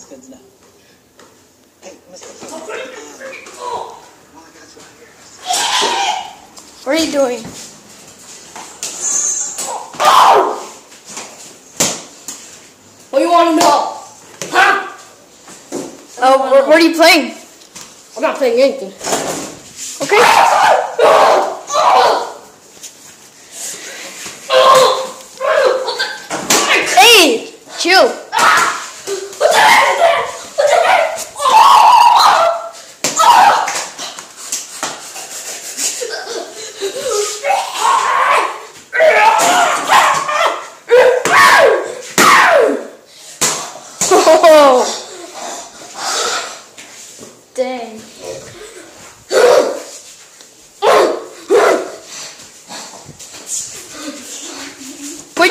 good enough. Hey, Mr. King. Uh, while I got you out here. What are you doing? What do you want to know? Huh? Oh, wh- what are you playing? I'm not playing anything. Okay. Hey, chill. Dang. Put